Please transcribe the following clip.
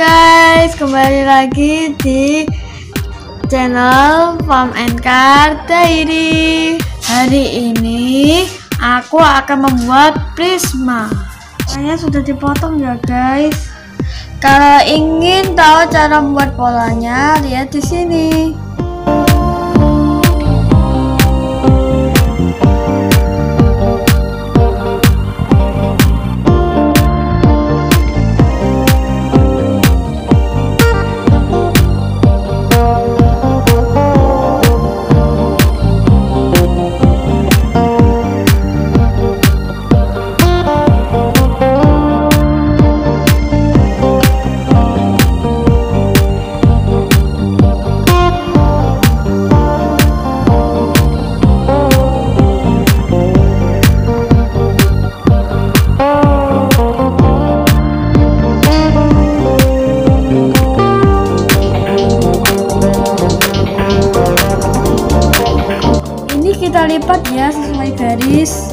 guys, kembali lagi di channel Farm and Car Diary. Hari ini aku akan membuat prisma. Saya sudah dipotong ya guys. Kalau ingin tahu cara membuat polanya, lihat di sini. Kita lipat ya sesuai garis.